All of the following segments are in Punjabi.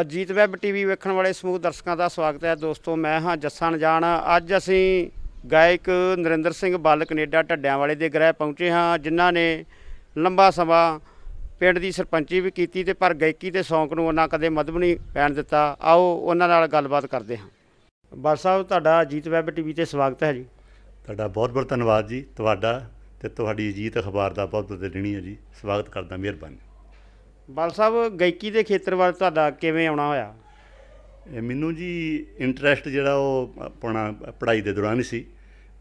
ਅਜੀਤ ਵੈਬ ਟੀਵੀ ਵੇਖਣ ਵਾਲੇ ਸਮੂਹ ਦਰਸ਼ਕਾਂ ਦਾ ਸਵਾਗਤ ਹੈ। ਦੋਸਤੋ, ਮੈਂ ਹਾਂ ਜੱਸਾ ਨਜਾਨ ਅੱਜ ਅਸੀਂ ਗਾਇਕ ਨਰਿੰਦਰ ਸਿੰਘ ਬੱਲ ਕੈਨੇਡਾ ਢੱਡਿਆਂ ਵਾਲੇ ਦੇ ਗ੍ਰਹਿ ਪਹੁੰਚੇ ਹਾਂ, ਜਿਨ੍ਹਾਂ ਨੇ ਲੰਬਾ ਸਮਾਂ ਪਿੰਡ ਦੀ ਸਰਪੰਚੀ ਵੀ ਕੀਤੀ ਤੇ ਪਰ ਗਾਇਕੀ ਤੇ ਸ਼ੌਂਕ ਨੂੰ ਉਹਨਾਂ ਕਦੇ ਮੱਧਮ ਨਹੀਂ ਪੈਣ ਦਿੱਤਾ। ਆਓ, ਉਹਨਾਂ ਨਾਲ ਗੱਲਬਾਤ ਕਰਦੇ ਹਾਂ। ਬੱਲ ਸਾਹਿਬ, ਤੁਹਾਡਾ ਅਜੀਤ ਵੈਬ ਟੀਵੀ ਤੇ ਸਵਾਗਤ ਹੈ ਜੀ। ਤੁਹਾਡਾ ਬਹੁਤ ਬਹੁਤ ਧੰਨਵਾਦ ਜੀ, ਤੁਹਾਡਾ ਤੇ ਤੁਹਾਡੀ ਅਜੀਤ ਅਖਬਾਰ ਦਾ ਬਹੁਤ ਬਹੁਤ ਰਿਣੀ ਹੈ ਜੀ। ਸਵਾਗਤ ਕਰਦਾ ਮਿਹਰਬਾਨੀ। ਬੱਲ ਸਾਹਿਬ ਗਾਇਕੀ ਦੇ ਖੇਤਰ ਵੱਲ ਤੁਹਾਡਾ ਕਿਵੇਂ ਆਉਣਾ ਹੋਇਆ? ਇਹ ਮੈਨੂੰ ਜੀ ਇੰਟਰਸਟ ਜਿਹੜਾ ਉਹ ਆਪਣਾ ਪੜ੍ਹਾਈ ਦੇ ਦੌਰਾਨ ਹੀ ਸੀ।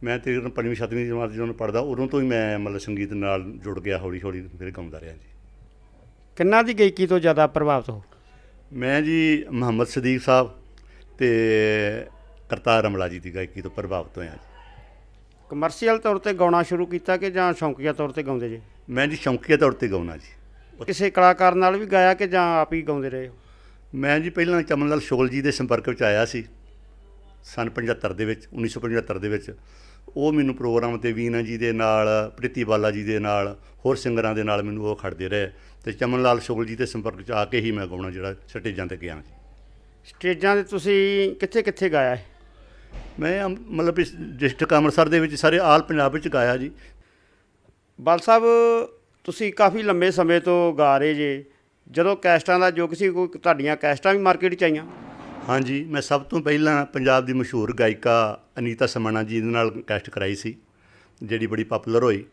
ਮੈਂ ਤਕਰੀਬਨ ਪੰਜਵੀਂ ਸੱਤਵੀਂ ਜਮਾਤ ਜਦੋਂ ਪੜ੍ਹਦਾ ਉਦੋਂ ਤੋਂ ਹੀ ਮੈਂ ਮਤਲਬ ਸੰਗੀਤ ਨਾਲ ਜੁੜ ਗਿਆ ਹੌਲੀ ਹੌਲੀ ਫਿਰ ਗਾਉਂਦਾ ਰਿਹਾ ਜੀ। ਕਿੰਨਾ ਦੀ ਗਾਇਕੀ ਤੋਂ ਜ਼ਿਆਦਾ ਪ੍ਰਭਾਵਿਤ ਹੋ? ਮੈਂ ਜੀ ਮੁਹੰਮਦ ਸਦੀਕ ਸਾਹਿਬ ਤੇ ਕਰਤਾਰ ਰਮਲਾ ਜੀ ਦੀ ਗਾਇਕੀ ਤੋਂ ਪ੍ਰਭਾਵਿਤ ਹੋਇਆ ਜੀ। ਕਮਰਸ਼ੀਅਲ ਤੌਰ ਤੇ ਗਾਉਣਾ ਸ਼ੁਰੂ ਕੀਤਾ ਕਿ ਜਾਂ ਸ਼ੌਂਕੀਆ ਤੌਰ ਤੇ ਗਾਉਂਦੇ ਜੇ? ਮੈਂ ਜੀ ਸ਼ੌਂਕੀਆ ਤੌਰ ਤੇ ਗਾਉਣਾ ਜੀ। ਕਿਸੇ ਕਲਾਕਾਰ ਨਾਲ ਵੀ ਗਾਇਆ ਕਿ ਜਾਂ ਆਪ ਹੀ ਗਾਉਂਦੇ ਰਹੇ ਹੋ? ਮੈਂ ਜੀ ਪਹਿਲਾਂ ਚਮਨ ਲਾਲ ਸ਼ੁਗਲ ਜੀ ਦੇ ਸੰਪਰਕ ਵਿੱਚ ਆਇਆ ਸੀ ਸਨ 75 ਦੇ ਵਿੱਚ 1975 ਦੇ ਵਿੱਚ। ਉਹ ਮੈਨੂੰ ਪ੍ਰੋਗਰਾਮ ਤੇ ਵੀਨਾ ਜੀ ਦੇ ਨਾਲ ਪ੍ਰੀਤੀ ਬਾਲਾ ਜੀ ਦੇ ਨਾਲ ਹੋਰ ਸਿੰਗਰਾਂ ਦੇ ਨਾਲ ਮੈਨੂੰ ਉਹ ਖੜਦੇ ਰਹੇ ਤੇ ਚਮਨ ਲਾਲ ਸ਼ੁਗਲ ਜੀ ਦੇ ਸੰਪਰਕ 'ਚ ਆ ਕੇ ਹੀ ਮੈਂ ਗਾਉਣਾ ਜਿਹੜਾ ਸਟੇਜਾਂ ਤੇ ਗਿਆ ਜੀ ਸਟੇਜਾਂ ਤੇ ਤੁਸੀਂ ਕਿੱਥੇ ਕਿੱਥੇ ਗਾਇਆ ਹੈ ਮੈਂ ਮਤਲਬ ਇਸ ਡਿਸਟ੍ਰਿਕਟ ਅੰਮ੍ਰਿਤਸਰ ਦੇ ਵਿੱਚ ਸਾਰੇ ਆਲ ਪੰਜਾਬ ਵਿੱਚ ਗਾਇਆ ਜੀ। ਬਲ ਸਾਹਿਬ ਤੁਸੀਂ ਕਾਫੀ ਲੰਬੇ ਸਮੇਂ ਤੋਂ ਗਾ ਰਹੇ ਜੇ। ਜਦੋਂ ਕੈਸਟਾਂ ਦਾ ਯੁੱਗ ਸੀ ਕੋਈ ਤੁਹਾਡੀਆਂ ਕੈਸਟਾਂ ਵੀ ਮਾਰਕੀਟ 'ਚ ਆਈਆਂ? ਹਾਂਜੀ ਮੈਂ ਸਭ ਤੋਂ ਪਹਿਲਾਂ ਪੰਜਾਬ ਦੀ ਮਸ਼ਹੂਰ ਗਾਇਕਾ ਅਨੀਤਾ ਸਮਣਾ ਜੀ ਦੇ ਨਾਲ ਕੈਸਟ ਕਰਾਈ ਸੀ ਜਿਹੜੀ ਬੜੀ ਪਪੂਲਰ ਹੋਈ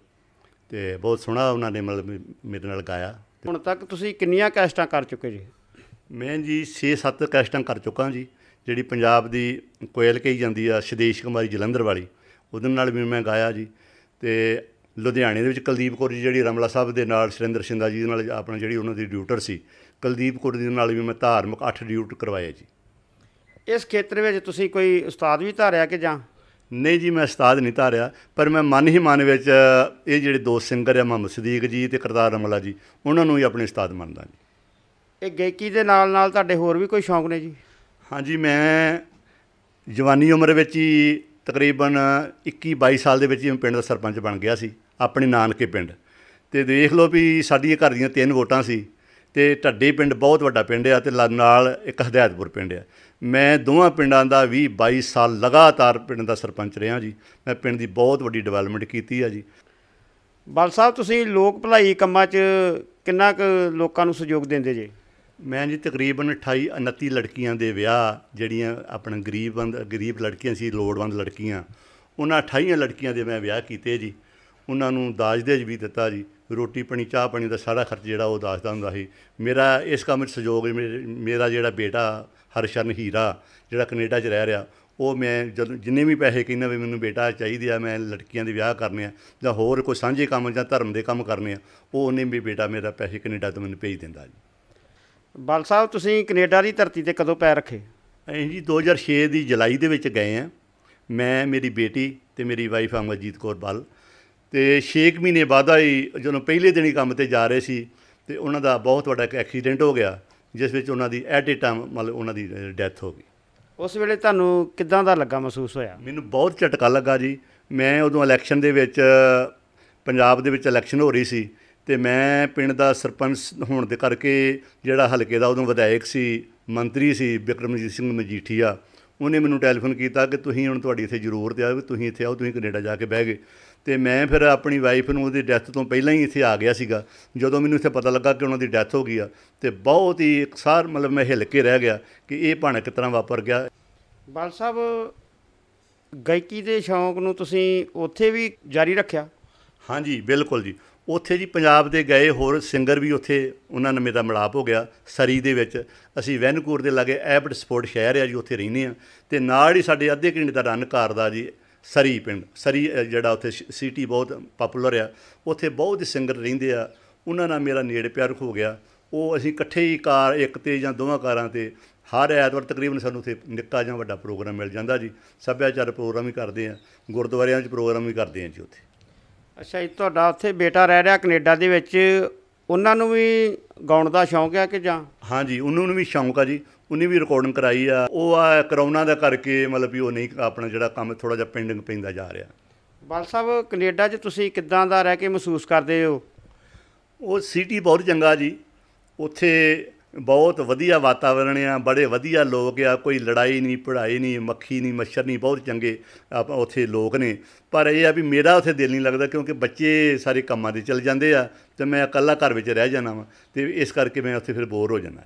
ਤੇ ਬਹੁਤ ਸੋਹਣਾ ਉਹਨਾਂ ਨੇ ਮਤਲਬ ਮੇਰੇ ਨਾਲ ਗਾਇਆ। ਹੁਣ ਤੱਕ ਤੁਸੀਂ ਕਿੰਨੀਆਂ ਕੈਸਟਾਂ ਕਰ ਚੁੱਕੇ ਜੇ? ਮੈਂ ਜੀ 6-7 ਕੈਸਟਾਂ ਕਰ ਚੁੱਕਾ ਜੀ ਜਿਹੜੀ ਪੰਜਾਬ ਦੀ ਕੋਇਲ ਕਹੀ ਜਾਂਦੀ ਆ ਸ਼ਦੇਸ਼ ਕੁਮਾਰੀ ਜਲੰਧਰ ਵਾਲੀ ਉਹਦੇ ਨਾਲ ਵੀ ਮੈਂ ਗਾਇਆ ਜੀ ਤੇ ਲੁਧਿਆਣੇ ਦੇ ਵਿੱਚ ਕੁਲਦੀਪ ਕੌਰ ਜੀ ਜਿਹੜੀ ਰਮਲਾ ਸਾਹਿਬ ਦੇ ਨਾਲ ਸੁਰਿੰਦਰ ਸਿੰਘਾ ਜੀ ਦੇ ਨਾਲ ਆਪਣਾ ਜਿਹੜੀ ਉਹਨਾਂ ਦੀ ਡਿਊਟਰ ਸੀ ਕੁਲਦੀਪ ਕੌਰ ਦੇ ਨਾਲ ਵੀ ਮੈਂ ਧਾਰਮਿਕ 8 ਡਿਊਟ ਕਰਵਾਏ ਜੀ। ਇਸ ਖੇਤਰ ਵਿੱਚ ਤੁਸੀਂ ਕੋਈ ਉਸਤਾਦ ਵੀ ਧਾਰਿਆ ਕਿ ਜਾਂ? ਨਹੀਂ ਜੀ ਮੈਂ ਉਸਤਾਦ ਨਹੀਂ ਧਾਰਿਆ ਪਰ ਮੈਂ ਮਨ ਹੀ ਮਨ ਵਿੱਚ ਇਹ ਜਿਹੜੇ ਦੋ ਸਿੰਗਰ ਆ ਮੁਹੰਮਦ ਸਦੀਕ ਜੀ ਤੇ ਕਰਤਾਰ ਰਮਲਾ ਜੀ ਉਹਨਾਂ ਨੂੰ ਹੀ ਆਪਣੇ ਉਸਤਾਦ ਮੰਨਦਾ ਜੀ। ਇਹ ਗਾਇਕੀ ਦੇ ਨਾਲ ਨਾਲ ਤੁਹਾਡੇ ਹੋਰ ਵੀ ਕੋਈ ਸ਼ੌਂਕ ਨੇ ਜੀ? ਹਾਂਜੀ ਮੈਂ ਜਵਾਨੀ ਉਮਰ ਵਿੱਚ ਹੀ ਤਕਰੀਬਨ 21 22 ਸਾਲ ਦੇ ਵਿੱਚ ਹੀ ਮੈਂ ਪਿੰਡ ਦਾ ਸਰਪੰਚ ਬਣ ਗਿਆ ਸੀ। ਆਪਣੇ ਨਾਨਕੇ ਪਿੰਡ। ਤੇ ਦੇਖ ਲਓ ਵੀ ਸਾਡੀਆਂ ਘਰ ਦੀਆਂ ਤਿੰਨ ਵੋਟਾਂ ਸੀ ਤੇ ਢੱਡੇ ਪਿੰਡ ਬਹੁਤ ਵੱਡਾ ਪਿੰਡ ਆ ਤੇ ਨਾਲ ਇੱਕ ਹਦਾਇਤਪੁਰ ਪਿੰਡ ਆ। ਮੈਂ ਦੋਵਾਂ ਪਿੰਡਾਂ ਦਾ 20 22 ਸਾਲ ਲਗਾਤਾਰ ਪਿੰਡ ਦਾ ਸਰਪੰਚ ਰਿਹਾ ਜੀ। ਮੈਂ ਪਿੰਡ ਦੀ ਬਹੁਤ ਵੱਡੀ ਡਿਵੈਲਪਮੈਂਟ ਕੀਤੀ ਆ ਜੀ। ਬਲ ਸਾਹਿਬ ਤੁਸੀਂ ਲੋਕ ਭਲਾਈ ਕੰਮਾਂ 'ਚ ਕਿੰਨਾ ਕੁ ਲੋਕਾਂ ਨੂੰ ਸਹਿਯੋਗ ਦਿੰਦੇ ਜੇ? ਮੈਂ ਜੀ ਤਕਰੀਬਨ 28 29 ਲੜਕੀਆਂ ਦੇ ਵਿਆਹ ਜਿਹੜੀਆਂ ਆਪਣਾ ਗਰੀਬਵੰਦ ਗਰੀਬ ਲੜਕੀਆਂ ਸੀ ਲੋੜਵੰਦ ਲੜਕੀਆਂ ਉਹਨਾਂ 28 ਲੜਕੀਆਂ ਦੇ ਮੈਂ ਵਿਆਹ ਕੀਤੇ ਜੀ। ਉਹਨਾਂ ਨੂੰ ਦਾਜ ਦੇਜ ਵੀ ਦਿੱਤਾ ਜੀ। ਰੋਟੀ ਪਾਣੀ ਚਾਹ ਪਾਣੀ ਦਾ ਸਾਰਾ ਖਰਚ ਜਿਹੜਾ ਉਹ ਦਾਜ ਦਾ ਹੁੰਦਾ ਸੀ। ਮੇਰਾ ਇਸ ਕੰਮ ਵਿੱਚ ਸਹਿਯੋਗ ਮੇਰੇ- ਮੇਰਾ ਜਿਹੜਾ ਬੇਟਾ ਹਰਸ਼ਨ ਹੀਰਾ ਜਿਹੜਾ ਕੈਨੇਡਾ 'ਚ ਰਹਿ ਰਿਹਾ ਉਹ ਮੈਂ ਜਦੋਂ ਜਿੰਨੇ ਵੀ ਪੈਸੇ ਕਹਿੰਦਾ ਵੀ ਮੈਨੂੰ ਬੇਟਾ ਚਾਹੀਦੇ ਆ ਮੈਂ ਲੜਕੀਆਂ ਦੇ ਵਿਆਹ ਕਰਨੇ ਆ ਜਾਂ ਹੋਰ ਕੋਈ ਸਾਂਝੇ ਕੰਮ ਜਾਂ ਧਰਮ ਦੇ ਕੰਮ ਕਰਨੇ ਆ ਉਹ ਉਹਨੇ ਵੀ ਬੇਟਾ ਮੇਰਾ ਪੈਸੇ ਕੈਨੇਡਾ ਤੋਂ ਮੈਨੂੰ ਭੇਜ ਦਿੰਦਾ ਜੀ। ਬਲ ਸਾਹਿਬ ਤੁਸੀਂ ਕੈਨੇਡਾ ਦੀ ਧਰਤੀ ਤੇ ਕਦੋਂ ਪੈਰ ਰੱਖੇ? ਅਸੀਂ ਜੀ 2006 ਦੀ ਜੁਲਾਈ ਦੇ ਵਿੱਚ ਗਏ ਆ। ਮੈਂ ਮੇਰੀ ਬੇਟੀ ਤੇ ਮੇਰੀ ਵਾਈਫ ਅਮਰਜੀਤ ਕੌਰ ਬਲ ਤੇ 6 ਮਹੀਨੇ ਬਾਅਦ ਹੀ ਜਦੋਂ ਪਹਿਲੇ ਦਿਨ ਹੀ ਕੰਮ ਤੇ ਜਾ ਰਹੇ ਸੀ ਤੇ ਉਹਨਾਂ ਦਾ ਬਹੁਤ ਵੱਡਾ ਇੱਕ ਐਕਸੀਡੈਂਟ ਹੋ ਗਿਆ ਜਿਸ ਵਿੱਚ ਉਹਨਾਂ ਦੀ ਐਟ ਏ ਟਾਈਮ ਮਤਲਬ ਉਹਨਾਂ ਦੀ ਡੈਥ ਹੋ ਗਈ। ਉਸ ਵੇਲੇ ਤੁਹਾਨੂੰ ਕਿੱਦਾਂ ਦਾ ਲੱਗਾ ਮਹਿਸੂਸ ਹੋਇਆ? ਮੈਨੂੰ ਬਹੁਤ ਝਟਕਾ ਲੱਗਾ ਜੀ। ਮੈਂ ਉਦੋਂ ਇਲੈਕਸ਼ਨ ਦੇ ਵਿੱਚ ਪੰਜਾਬ ਦੇ ਵਿੱਚ ਇਲੈਕਸ਼ਨ ਹੋ ਰਹੀ ਸੀ ਤੇ ਮੈਂ ਪਿੰਡ ਦਾ ਸਰਪੰਚ ਹੋਣ ਦੇ ਕਰਕੇ ਜਿਹੜਾ ਹਲਕੇ ਦਾ ਉਦੋਂ ਵਿਧਾਇਕ ਸੀ ਮੰਤਰੀ ਸੀ ਬਿਕਰਮਜੀਤ ਸਿੰਘ ਮਜੀਠੀਆ ਉਹਨੇ ਮੈਨੂੰ ਟੈਲੀਫੋਨ ਕੀਤਾ ਕਿ ਤੁਸੀਂ ਹੁਣ ਤੁਹਾਡੀ ਇੱਥੇ ਜ਼ਰੂਰਤ ਆ ਵੀ ਤੁਸੀਂ ਇੱਥੇ ਆਓ ਤੁਸੀਂ ਕੈਨੇਡਾ ਜਾ ਕੇ ਬਹਿ ਗਏ। ਤੇ ਮੈਂ ਫਿਰ ਆਪਣੀ ਵਾਈਫ ਨੂੰ ਉਹਦੀ ਡੈਥ ਤੋਂ ਪਹਿਲਾਂ ਹੀ ਇੱਥੇ ਆ ਗਿਆ ਸੀਗਾ। ਜਦੋਂ ਮੈਨੂੰ ਇੱਥੇ ਪਤਾ ਲੱਗਾ ਕਿ ਉਹਨਾਂ ਦੀ ਡੈਥ ਹੋ ਗਈ ਆ ਤੇ ਬਹੁਤ ਹੀ ਇਕਸਾਰ ਮਤਲਬ ਮੈਂ ਹਿੱਲ ਕੇ ਰਹਿ ਗਿਆ ਕਿ ਇਹ ਭਾਣਾ ਤਰ੍ਹਾਂ ਵਾਪਰ ਗਿਆ। ਬਲ ਸਾਹਿਬ ਗਾਇਕੀ ਦੇ ਸ਼ੌਂਕ ਨੂੰ ਤੁਸੀਂ ਉੱਥੇ ਵੀ ਜਾਰੀ ਰੱਖਿਆ? ਹਾਂਜੀ ਬਿਲਕੁਲ ਜੀ। ਉੱਥੇ ਜੀ ਪੰਜਾਬ ਦੇ ਗਏ ਹੋਰ ਸਿੰਗਰ ਵੀ ਉੱਥੇ ਉਹਨਾਂ ਨਾਲ ਮੇਰਾ ਮਿਲਾਪ ਹੋ ਗਿਆ ਸਰੀ ਦੇ ਵਿੱਚ। ਅਸੀਂ ਵੈਨਕੂਵਰ ਦੇ ਲਾਗੇ ਐਬਟ ਸਪੋਰਟ ਸ਼ਹਿਰ ਆ ਜੀ ਉੱਥੇ ਰਹਿੰਦੇ ਆ ਤੇ ਨਾਲ ਹੀ ਸਾਡੇ ਅੱਧੇ ਘੰਟੇ ਦਾ ਰਨ ਕਰਦਾ ਜੀ ਸਰੀ ਪਿੰਡ ਸਰੀ ਜਿਹੜਾ ਉੱਥੇ ਸਿਟੀ ਬਹੁਤ ਪਪੂਲਰ ਆ ਉੱਥੇ ਬਹੁਤ ਹੀ ਸਿੰਗਰ ਰਹਿੰਦੇ ਆ। ਉਹਨਾਂ ਨਾਲ ਮੇਰਾ ਨੇੜੇ ਪਿਆਰ ਹੋ ਗਿਆ। ਉਹ ਅਸੀਂ ਇਕੱਠੇ ਹੀ ਕਾਰ ਇੱਕ ਤੇ ਜਾਂ ਦੋਵਾਂ ਕਾਰਾਂ ਤੇ ਹਰ ਐਤਵਾਰ ਤਕਰੀਬਨ ਸਾਨੂੰ ਉੱਥੇ ਨਿੱਕਾ ਜਾਂ ਵੱਡਾ ਪ੍ਰੋਗਰਾਮ ਮਿਲ ਜਾਂਦਾ ਜੀ। ਸੱਭਿਆਚਾਰ ਪ੍ਰੋਗਰਾਮ ਵੀ ਕਰਦੇ ਆ ਗੁਰਦੁਆਰਿਆਂ 'ਚ ਪ੍ਰੋਗਰਾਮ ਵੀ ਕਰਦੇ ਆ ਜੀ ਉੱਥੇ। ਅੱਛਾ ਜੀ ਤੁਹਾਡਾ ਉੱਥੇ ਬੇਟਾ ਰਹਿ ਰਿਹਾ ਕੈਨੇਡਾ ਦੇ ਵਿੱਚ ਉਹਨਾਂ ਨੂੰ ਵੀ ਗਾਉਣ ਦਾ ਸ਼ੌਂਕ ਹੈ ਕਿ ਜਾਂ? ਹਾਂਜੀ ਉਹਨੂੰ ਨੂੰ ਵੀ ਸ਼ੌਂਕ ਆ ਜੀ। ਉਹਨੇ ਵੀ ਰਿਕਾਰਡਿੰਗ ਕਰਾਈ ਆ। ਉਹ ਆ ਕਰੋਨਾ ਦਾ ਕਰਕੇ ਮਤਲਬ ਵੀ ਉਹ ਨਹੀਂ ਆਪਣਾ ਜਿਹੜਾ ਕੰਮ ਥੋੜਾ ਜਿਹਾ ਪੈਂਡਿੰਗ ਪੈਂਦਾ ਜਾ ਰਿਹਾ। ਬਲ ਸਾਹਿਬ ਕੈਨੇਡਾ 'ਚ ਤੁਸੀਂ ਕਿੱਦਾਂ ਦਾ ਰਹਿ ਕੇ ਮਹਿਸੂਸ ਕਰਦੇ ਹੋ? ਉਹ ਸਿਟੀ ਬਹੁਤ ਚੰਗਾ ਜੀ। ਉੱਥੇ ਬਹੁਤ ਵਧੀਆ ਵਾਤਾਵਰਣ ਆ ਬੜੇ ਵਧੀਆ ਲੋਕ ਆ। ਕੋਈ ਲੜਾਈ ਨਹੀਂ ਪੜਾਈ ਨਹੀਂ ਮੱਖੀ ਨਹੀਂ ਮੱਛਰ ਨਹੀਂ ਬਹੁਤ ਚੰਗੇ ਆਪਾਂ ਉੱਥੇ ਲੋਕ ਨੇ। ਪਰ ਇਹ ਆ ਵੀ ਮੇਰਾ ਉੱਥੇ ਦਿਲ ਨਹੀਂ ਲੱਗਦਾ ਕਿਉਂਕਿ ਬੱਚੇ ਸਾਰੇ ਕੰਮਾਂ ਤੇ ਚਲ ਜਾਂਦੇ ਆ ਤੇ ਮੈਂ ਇਕੱਲਾ ਘਰ ਵਿੱਚ ਰਹਿ ਜਾਣਾ ਵਾਂ ਤੇ ਇਸ ਕਰਕੇ ਮੈਂ ਉੱਥੇ ਫਿਰ ਬੋਰ ਹੋ ਜਾਣਾ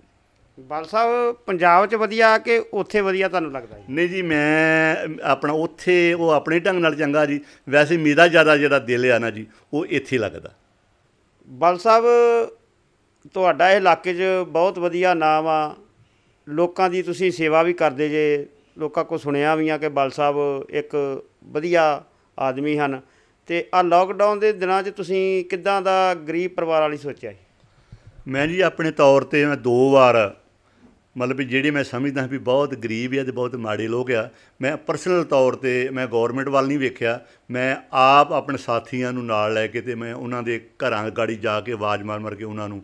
ਬਲ ਸਾਹਿਬ ਪੰਜਾਬ 'ਚ ਵਧੀਆ ਕਿ ਉੱਥੇ ਵਧੀਆ ਤੁਹਾਨੂੰ ਲੱਗਦਾ ਜੀ? ਨਹੀਂ ਜੀ ਮੈਂ ਆਪਣਾ ਉੱਥੇ ਉਹ ਆਪਣੇ ਢੰਗ ਨਾਲ ਚੰਗਾ ਜੀ। ਵੈਸੇ ਮੇਰਾ ਜ਼ਿਆਦਾ ਜਿਹੜਾ ਦਿਲ ਆ ਨਾ ਜੀ ਉਹ ਇੱਥੇ ਲੱਗਦਾ। ਬਲ ਸਾਹਿਬ ਤੁਹਾਡਾ ਇਹ ਇਲਾਕੇ 'ਚ ਬਹੁਤ ਵਧੀਆ ਨਾਮ ਆ। ਲੋਕਾਂ ਦੀ ਤੁਸੀਂ ਸੇਵਾ ਵੀ ਕਰਦੇ ਜੇ। ਲੋਕਾਂ ਕੋ ਸੁਣਿਆ ਵੀ ਆ ਕਿ ਬਲ ਸਾਹਿਬ ਇੱਕ ਵਧੀਆ ਆਦਮੀ ਹਨ। ਤੇ ਆ ਲੋਕਡਾਊਨ ਦੇ ਦਿਨਾਂ 'ਚ ਤੁਸੀਂ ਕਿੱਦਾਂ ਦਾ ਗਰੀਬ ਪਰਿਵਾਰ ਵਾਲੀ ਸੋਚਿਆ ਜੀ? ਮੈਂ ਜੀ ਆਪਣੇ ਤੌਰ ਤੇ ਮੈਂ ਦੋ ਵਾਰ ਮਤਲਬ ਵੀ ਜਿਹੜੇ ਮੈਂ ਸਮਝਦਾ ਵੀ ਬਹੁਤ ਗਰੀਬ ਆ ਤੇ ਬਹੁਤ ਮਾੜੇ ਲੋਕ ਆ ਮੈਂ ਪਰਸਨਲ ਤੌਰ ਤੇ ਮੈਂ ਗਵਰਨਮੈਂਟ ਵੱਲ ਨਹੀਂ ਵੇਖਿਆ। ਮੈਂ ਆਪ ਆਪਣੇ ਸਾਥੀਆਂ ਨੂੰ ਨਾਲ ਲੈ ਕੇ ਤੇ ਮੈਂ ਉਹਨਾਂ ਦੇ ਘਰਾਂ ਗਾੜੀ ਜਾ ਕੇ ਆਵਾਜ਼ ਮਾਰ ਮਾਰ ਕੇ ਉਹਨਾਂ ਨੂੰ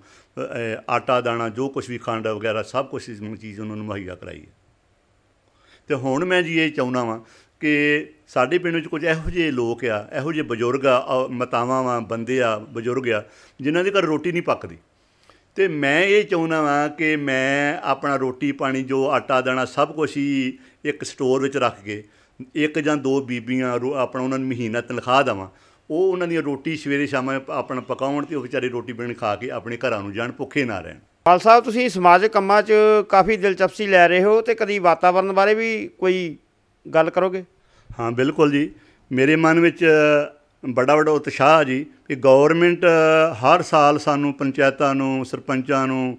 ਆਟਾ ਦਾਣਾ ਜੋ ਕੁਝ ਵੀ ਖੰਡ ਵਗੈਰਾ ਸਭ ਕੁਝ ਚੀਜ਼ ਉਹਨਾਂ ਨੂੰ ਮੁਹੱਈਆ ਕਰਾਈ ਹੈ। ਤੇ ਹੁਣ ਮੈਂ ਜੀ ਇਹ ਚਾਹੁੰਦਾ ਵਾਂ ਕਿ ਸਾਡੇ ਪਿੰਡ ਵਿੱਚ ਕੁਝ ਇਹੋ ਜਿਹੇ ਲੋਕ ਆ ਇਹੋ ਜਿਹੇ ਬਜ਼ੁਰਗ ਆ ਅ, ਮਾਤਾਵਾਂ ਵਾਂ ਬੰਦੇ ਆ ਬਜ਼ੁਰਗ ਆ ਜਿਨ੍ਹਾਂ ਦੇ ਘਰ ਰੋਟੀ ਨਹੀਂ ਪੱਕਦੀ। ਤੇ ਮੈਂ ਇਹ ਚਾਹੁੰਦਾ ਵਾਂ ਕਿ ਮੈਂ ਆਪਣਾ ਰੋਟੀ ਪਾਣੀ ਜੋ ਆਟਾ ਦਾਣਾ ਸਭ ਕੁਝ ਹੀ ਇੱਕ ਸਟੋਰ ਵਿੱਚ ਰੱਖ ਕੇ ਇੱਕ ਜਾਂ ਦੋ ਬੀਬੀਆਂ ਆਪਣਾ ਉਹਨਾਂ ਨੂੰ ਮਹੀਨਾ ਤਨਖਾਹ ਦੇਵਾਂ। ਉਹ ਉਹਨਾਂ ਦੀ ਰੋਟੀ ਸਵੇਰੇ ਸ਼ਾਮਾਂ ਆਪਣਾ ਪਕਾਉਣ ਤੇ ਉਹ ਵਿਚਾਰੇ ਰੋਟੀ ਪਾਣੀ ਖਾ ਕੇ ਆਪਣੇ ਘਰਾਂ ਨੂੰ ਜਾਣ ਭੁੱਖੇ ਨਾ ਰਹਿਣ। ਬਲ ਸਾਹਿਬ ਤੁਸੀਂ ਸਮਾਜਿਕ ਕੰਮਾਂ 'ਚ ਕਾਫੀ ਦਿਲਚਸਪੀ ਲੈ ਰਹੇ ਹੋ ਤੇ ਕਦੀ ਵਾਤਾਵਰਣ ਬਾਰੇ ਵੀ ਕੋਈ ਗੱਲ ਕਰੋਗੇ? ਹਾਂ ਬਿਲਕੁਲ ਜੀ। ਮੇਰੇ ਮਨ ਵਿੱਚ ਬੜਾ ਬੜਾ ਉਤਸ਼ਾਹ ਜੀ ਕਿ ਗਵਰਨਮੈਂਟ ਹਰ ਸਾਲ ਸਾਨੂੰ ਪੰਚਾਇਤਾਂ ਨੂੰ, ਸਰਪੰਚਾਂ ਨੂੰ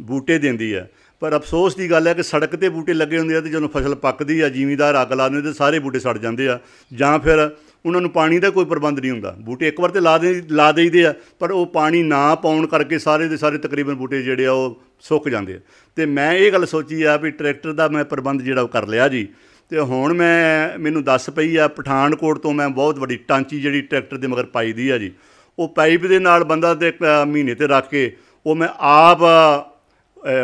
ਬੂਟੇ ਦਿੰਦੀ ਹੈ। ਪਰ ਅਫਸੋਸ ਦੀ ਗੱਲ ਹੈ ਕਿ ਸੜਕ ਤੇ ਬੂਟੇ ਲੱਗੇ ਹੁੰਦੇ ਆ ਤੇ ਜਦੋਂ ਫਸਲ ਪੱਕਦੀ ਆ, ਜ਼ਿਮੀਂਦਾਰ ਅੱਗ ਲਾ ਦਿੰਦੇ ਤੇ ਸਾਰੇ ਬੂਟੇ ਸੜ ਜਾਂਦੇ ਆ। ਜਾਂ ਫਿਰ ਉਹਨਾਂ ਨੂੰ ਪਾਣੀ ਦਾ ਕੋਈ ਪ੍ਰਬੰਧ ਨਹੀਂ ਹੁੰਦਾ। ਬੂਟੇ ਇੱਕ ਵਾਰ ਤੇ ਲਾ ਦੇ, ਲਾ ਦੇਈਦੇ ਆ, ਪਰ ਉਹ ਪਾਣੀ ਨਾ ਪਾਉਣ ਕਰਕੇ ਸਾਰੇ ਦੇ ਸਾਰੇ ਤਕਰੀਬਨ ਬੂਟੇ ਜਿਹੜੇ ਆ ਉਹ ਸੁੱਕ ਜਾਂਦੇ ਆ। ਤੇ ਮੈਂ ਇਹ ਗੱਲ ਸੋਚੀ ਆ ਵੀ ਟਰੈਕਟਰ ਦਾ ਮੈਂ ਪ੍ਰਬੰਧ ਜਿਹੜਾ ਉਹ ਕਰ ਲਿਆ ਜੀ। ਤੇ ਹੁਣ ਮੈਂ ਮੈਨੂੰ ਦੱਸ ਪਈ ਆ ਪਠਾਨਕੋਟ ਤੋਂ ਮੈਂ ਬਹੁਤ ਵੱਡੀ ਟਾਂਚੀ ਜਿਹੜੀ ਟਰੈਕਟਰ ਦੇ ਮਗਰ ਪਾਈ ਦੀ ਆ ਜੀ। ਉਹ ਪਾਈਪ ਦੇ ਨਾਲ ਬੰਦਾ ਤੇ ਇੱਕ ਮਹੀਨੇ ਤੇ ਰੱਖ ਕੇ ਉਹ ਮੈਂ ਆਪ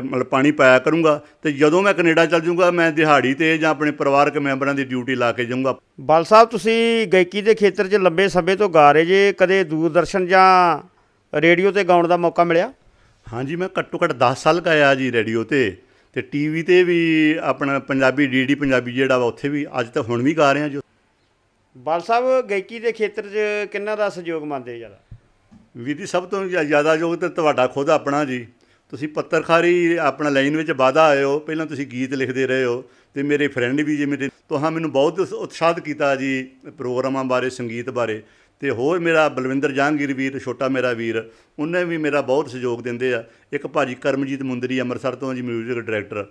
ਮਤਲਬ ਪਾਣੀ ਪਾਇਆ ਕਰੂੰਗਾ ਤੇ ਜਦੋਂ ਮੈਂ ਕੈਨੇਡਾ ਚੱਲ ਜਾਊਂਗਾ ਮੈਂ ਦਿਹਾੜੀ ਤੇ ਜਾਂ ਆਪਣੇ ਪਰਿਵਾਰਕ ਮੈਂਬਰਾਂ ਦੀ ਡਿਊਟੀ ਲਾ ਕੇ ਜਾਊਂਗਾ। ਬਲ ਸਾਹਿਬ ਤੁਸੀਂ ਗਾਇਕੀ ਦੇ ਖੇਤਰ 'ਚ ਲੰਬੇ ਸਮੇਂ ਤੋਂ ਗਾ ਰਹੇ ਜੇ ਕਦੇ ਦੂਰਦਰਸ਼ਨ ਜਾਂ ਰੇਡੀਓ ਤੇ ਗਾਉਣ ਦਾ ਮੌਕਾ ਮਿਲਿਆ? ਹਾਂਜੀ ਮੈਂ ਘੱਟੋ ਘੱਟ 10 ਸਾਲ ਗਾਇਆ ਜੀ ਰੇਡੀਓ ਤੇ। ਤੇ ਟੀਵੀ ਤੇ ਵੀ ਆਪਣਾ ਪੰਜਾਬੀ ਡੀਡੀ ਪੰਜਾਬੀ ਜਿਹੜਾ ਵਾ ਉੱਥੇ ਵੀ ਅੱਜ ਤੱਕ ਹੁਣ ਵੀ ਗਾ ਰਹੇ ਹਾਂ ਜੀ। ਬਲ ਸਾਹਿਬ ਗਾਇਕੀ ਦੇ ਖੇਤਰ 'ਚ ਕਿੰਨਾ ਦਾ ਸਹਿਯੋਗ ਮੰਨਦੇ ਜ਼ਿਆਦਾ? ਜੀ ਸਭ ਤੋਂ ਜ਼ਿਆ- ਜ਼ਿਆਦਾ ਯੋਗ ਤੇ ਤੁਹਾਡਾ ਖੁਦ ਆਪਣਾ ਜੀ। ਤੁਸੀਂ ਪੱਤਰਕਾਰੀ ਆਪਣਾ ਲਾਈਨ ਵਿੱਚ ਵਾਧਾ ਆਏ ਹੋ ਪਹਿਲਾਂ ਤੁਸੀਂ ਗੀਤ ਲਿਖਦੇ ਰਹੇ ਹੋ ਤੇ ਮੇਰੇ ਫਰੈਂਡ ਵੀ ਜੀ ਮੇਰੇ ਤੁਹਾਂ ਮੈਨੂੰ ਬਹੁਤ ਉਤਸ਼ਾਹਿਤ ਕੀਤਾ ਜੀ ਪ੍ਰੋਗਰਾਮਾਂ ਬਾਰੇ ਸੰਗੀਤ ਬਾਰੇ। ਅਤੇ ਹੋਰ ਮੇਰਾ ਬਲਵਿੰਦਰ ਜਹਾਂਗੀਰ ਵੀਰ, ਛੋਟਾ ਮੇਰਾ ਵੀਰ, ਉਹਨੇ ਵੀ ਮੇਰਾ ਬਹੁਤ ਸਹਿਯੋਗ ਦਿੰਦੇ ਆ। ਇੱਕ ਭਾਜੀ ਕਰਮਜੀਤ ਮੁੰਦਰੀ, ਅੰਮ੍ਰਿਤਸਰ ਤੋਂ ਜੀ ਮਿਊਜ਼ਿਕ ਡਾਇਰੈਕਟਰ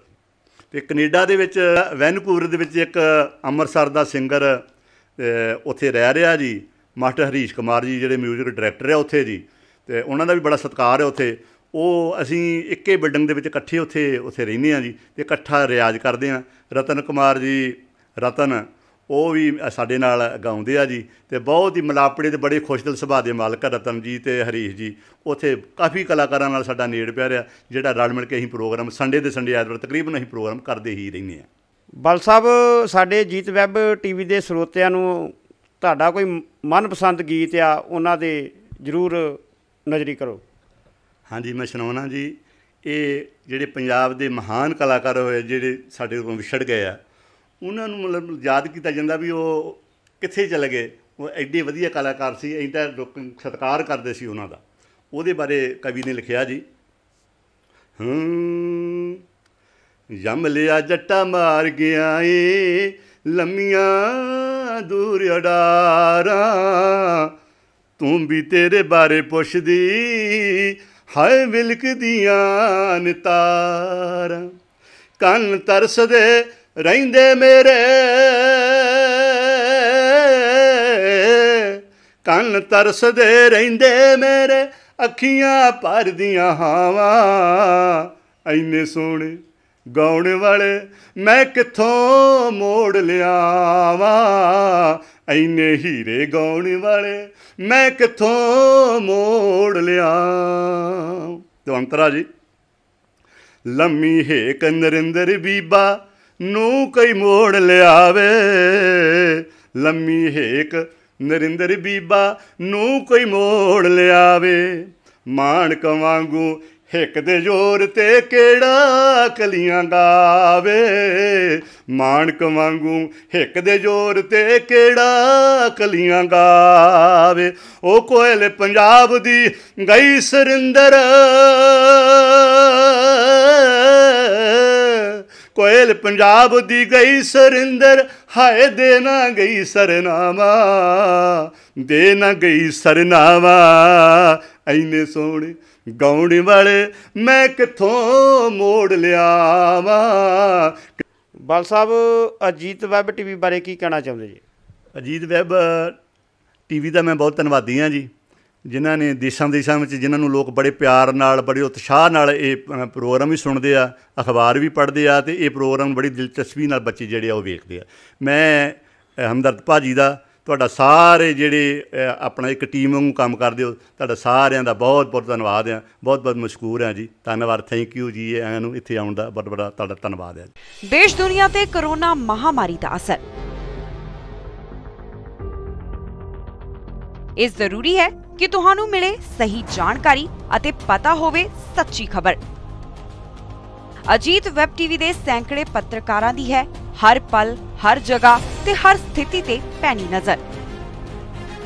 ਤੇ ਕੈਨੇਡਾ ਦੇ ਵਿੱਚ, ਵੈਨਕੂਵਰ ਦੇ ਵਿੱਚ ਇੱਕ ਅੰਮ੍ਰਿਤਸਰ ਦਾ ਸਿੰਗਰ ਉੱਥੇ ਰਹਿ ਰਿਹਾ ਜੀ, ਮਾਸਟਰ ਹਰੀਸ਼ ਕੁਮਾਰ ਜੀ, ਜਿਹੜੇ ਮਿਊਜ਼ਿਕ ਡਾਇਰੈਕਟਰ ਆ ਉੱਥੇ ਜੀ। ਤੇ ਉਹਨਾਂ ਦਾ ਵੀ ਬੜਾ ਸਤਿਕਾਰ ਹੈ ਉੱਥੇ। ਉਹ ਅਸੀਂ ਇੱਕੇ ਬਿਲਡਿੰਗ ਦੇ ਵਿੱਚ ਇਕੱਠੇ ਉੱਥੇ ਉੱਥੇ ਰਹਿੰਦੇ ਆ ਜੀ, ਤੇ ਇਕੱਠਾ ਰਿਆਜ਼ ਕਰਦੇ ਆ। ਰਤਨ ਕੁਮਾਰ ਜੀ, ਰਤਨ ਉਹ ਵੀ ਸਾਡੇ ਨਾਲ ਗਾਉਂਦੇ ਆ ਜੀ ਤੇ ਬਹੁਤ ਹੀ ਮਲਾਪੜੇ ਤੇ ਬੜੇ ਖੁਸ਼ਦਿਲ ਸੁਭਾਅ ਦੇ ਮਾਲਕ ਰਤਨ ਜੀ ਤੇ ਹਰੀਸ਼ ਜੀ। ਉੱਥੇ ਕਾਫੀ ਕਲਾਕਾਰਾਂ ਨਾਲ ਸਾਡਾ ਨੇੜ ਪਿਆ ਰਿਹਾ ਜਿਹੜਾ ਰਲ ਮਿਲ ਕੇ ਅਸੀਂ ਪ੍ਰੋਗਰਾਮ ਸੰਡੇ ਦੇ ਸੰਡੇ ਐਤਵਾਰ ਤਕਰੀਬਨ ਅਸੀਂ ਪ੍ਰੋਗਰਾਮ ਕਰਦੇ ਹੀ ਰਹਿੰਦੇ ਆ ਬਲ ਸਾਹਿਬ ਸਾਡੇ ਜੀਤ ਵੈਬ ਟੀਵੀ ਦੇ ਸਰੋਤਿਆਂ ਨੂੰ ਤੁਹਾਡਾ ਕੋਈ ਮਨਪਸੰਦ ਗੀਤ ਆ ਉਹਨਾਂ ਦੇ ਜ਼ਰੂਰ ਨਜ਼ਰੀ ਕਰੋ। ਹਾਂਜੀ ਮੈਂ ਸੁਣਾਉਣਾ ਜੀ ਇਹ ਜਿਹੜੇ ਪੰਜਾਬ ਦੇ ਮਹਾਨ ਕਲਾਕਾਰ ਹੋਏ ਜਿਹੜੇ ਸਾਡੇ ਕੋਲੋਂ ਵਿਛੜ ਗਏ ਆ ਉਹਨਾਂ ਨੂੰ ਮਤਲਬ ਯਾਦ ਕੀਤਾ ਜਾਂਦਾ ਵੀ ਉਹ ਕਿੱਥੇ ਚਲੇ ਗਏ। ਉਹ ਐਡੇ ਵਧੀਆ ਕਲਾਕਾਰ ਸੀ ਐਡਾ ਲੋਕ ਸਤਿਕਾਰ ਕਰਦੇ ਸੀ ਉਹਨਾਂ ਦਾ। ਉਹਦੇ ਬਾਰੇ ਕਵੀ ਨੇ ਲਿਖਿਆ ਜੀ, ਹੂੰ, ਜੰਮ ਲਿਆ ਜੱਟਾ ਮਾਰ ਗਿਆ ਏ, ਲੰਮੀਆਂ ਦੂਰ ਅਡਾਰਾਂ, ਤੂੰ ਵੀ ਤੇਰੇ ਬਾਰੇ ਪੁੱਛਦੀ, ਹਾਏ ਵਿਲਕਦੀਆਂ ਨਿਤਾਰਾਂ। ਕੰਨ ਤਰਸਦੇ ਰਹਿੰਦੇ ਮੇਰੇ ਕੰਨ ਤਰਸਦੇ ਰਹਿੰਦੇ ਮੇਰੇ ਅੱਖੀਆਂ ਭਰਦੀਆਂ ਹਾਵਾਂ। ਐਨੇ ਸੋਹਣੇ ਗਾਉਣ ਵਾਲੇ ਮੈਂ ਕਿੱਥੋਂ ਮੋੜ ਲਿਆਵਾਂ? ਐਨੇ ਹੀਰੇ ਗਾਉਣ ਵਾਲੇ ਮੈਂ ਕਿੱਥੋਂ ਮੋੜ ਲਿਆ ਦਵੰਤਰਾ ਜੀ, ਲੰਮੀ ਹੇਕ ਨਰਿੰਦਰ ਬੀਬਾ ਨੂੰ ਕੋਈ ਮੋੜ ਲਿਆਵੇ। ਲੰਮੀ ਹੇਕ ਨਰਿੰਦਰ ਬੀਬਾ ਨੂੰ ਕੋਈ ਮੋੜ ਲਿਆਵੇ। ਮਾਣਕ ਵਾਂਗੂ ਹਿੱਕ ਦੇ ਜ਼ੋਰ ਤੇ ਕਿਹੜਾ ਕਲੀਆਂ ਗਾਵੇ। ਮਾਣਕ ਵਾਂਗੂ ਹਿੱਕ ਦੇ ਜ਼ੋਰ ਤੇ ਕਿਹੜਾ ਕਲੀਆਂ ਗਾਵੇ। ਉਹ ਕੋਇਲ ਪੰਜਾਬ ਦੀ ਗਈ ਸਰਿੰਦਰ। ਕੋਇਲ ਪੰਜਾਬ ਦੀ ਗਈ ਸਰਿੰਦਰ ਹਾਏ ਦੇ ਨਾ ਗਈ ਸਰਨਾਮਾ ਦੇ ਨਾ ਗਈ ਸਰਨਾਮਾ। ਐਨੇ ਸੋਹਣੇ ਗਾਉਣ ਵਾਲੇ ਮੈਂ ਕਿੱਥੋਂ ਮੋੜ ਲਿਆਵਾਂ? ਬਲ ਸਾਹਿਬ ਅਜੀਤ ਵੈਬ ਟੀਵੀ ਬਾਰੇ ਕੀ ਕਹਿਣਾ ਚਾਹੁੰਦੇ ਜੀ? ਅਜੀਤ ਵੈਬ ਟੀਵੀ ਦਾ ਮੈਂ ਬਹੁਤ ਧੰਨਵਾਦੀ ਹਾਂ ਜੀ। ਜਿਨ੍ਹਾਂ ਨੇ ਦੇਸ਼ਾਂ ਦੇਸ਼ਾਂ ਵਿੱਚ ਜਿਨ੍ਹਾਂ ਨੂੰ ਲੋਕ ਬੜੇ ਪਿਆਰ ਨਾਲ ਬੜੇ ਉਤਸ਼ਾਹ ਨਾਲ ਇਹ ਪ੍ਰੋਗਰਾਮ ਵੀ ਸੁਣਦੇ ਆ ਅਖਬਾਰ ਵੀ ਪੜ੍ਹਦੇ ਆ ਤੇ ਇਹ ਪ੍ਰੋਗਰਾਮ ਬੜੀ ਦਿਲਚਸਪੀ ਨਾਲ ਬੱਚੇ ਜਿਹੜੇ ਆ ਉਹ ਵੇਖਦੇ ਆ। ਮੈਂ ਅ, ਹਮਦਰਦ ਭਾਜੀ ਦਾ ਤੁਹਾਡਾ ਸਾਰੇ ਜਿਹੜੇ ਆਪਣਾ ਇੱਕ ਟੀਮ ਵਾਂਗੂ ਕੰਮ ਕਰਦੇ ਹੋ ਤੁਹਾਡਾ ਸਾਰਿਆਂ ਦਾ ਬਹੁਤ ਬਹੁਤ ਧੰਨਵਾਦ ਆ ਬਹੁਤ ਬਹੁਤ ਮਸ਼ਕੂਰ ਹਾਂ ਜੀ। ਧੰਨਵਾਦ ਥੈਂਕ ਯੂ ਜੀ ਇਹਨਾਂ ਨੂੰ ਇੱਥੇ ਆਉਣ ਦਾ ਬਹੁਤ ਬੜਾ ਤੁਹਾਡਾ ਧੰਨਵਾਦ ਹੈ ਦੇਸ਼ ਦੁਨੀਆ ਤੇ ਕਰੋਨਾ ਮਹਾਮਾਰੀ ਦਾ ਅਸਰ। ਇਹ ਜ਼ਰੂਰੀ ਹੈ ਕਿ ਤੁਹਾਨੂੰ ਮਿਲੇ ਸਹੀ ਜਾਣਕਾਰੀ ਅਤੇ ਪਤਾ ਹੋਵੇ ਸੱਚੀ ਖਬਰ। ਅਜੀਤ ਵੈਬ ਟੀਵੀ ਦੇ ਸੈਂਕੜੇ ਪੱਤਰਕਾਰਾਂ ਦੀ ਹੈ, ਹਰ ਪਲ, ਹਰ ਜਗ੍ਹਾ ਤੇ ਹਰ ਸਥਿਤੀ ਤੇ ਪੈਣੀ ਨਜ਼ਰ।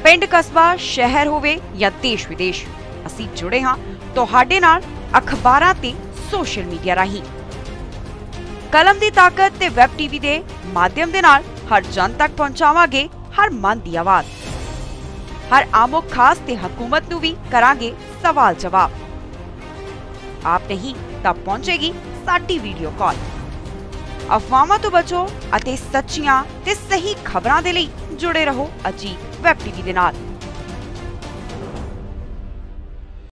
ਪਿੰਡ ਕਸਬਾ, ਸ਼ਹਿਰ ਹੋਵੇ ਜਾਂ ਦੇਸ਼ ਵਿਦੇਸ਼, ਅਸੀਂ ਜੁੜੇ ਹਾਂ ਤੁਹਾਡੇ ਨਾਲ ਅਖਬਾਰਾਂ ਤੇ ਸੋਸ਼ਲ ਮੀਡੀਆ ਰਾਹੀਂ। ਕਲਮ ਦੀ ਤਾਕਤ ਤੇ ਵੈਬ ਟੀਵੀ ਦੇ ਮਾਧਿਅਮ ਦੇ ਨਾਲ ਹਰ ਜਨ ਤੱਕ ਪਹੁੰਚਾਵਾਂਗੇ ਹਰ ਮਨ ਦੀ ਆਵਾਜ਼। ਹਰ ਆਮੋ ਖਾਸ ਤੇ ਹਕੂਮਤ ਨੂੰ ਵੀ ਕਰਾਂਗੇ ਸਵਾਲ ਜਵਾਬ। ਆਪ ਨਹੀਂ ਤਾਂ ਪਹੁੰਚੇਗੀ ਸਾਡੀ ਵੀਡੀਓ ਕਾਲ ਅਫਵਾਹਾਂ ਤੋਂ ਬਚੋ ਅਤੇ ਸੱਚੀਆਂ ਤੇ ਸਹੀ ਖਬਰਾਂ ਦੇ ਲਈ ਜੁੜੇ ਰਹੋ ਅਜੀਤ ਵੈਬ ਟੀਵੀ ਦੇ ਨਾਲ।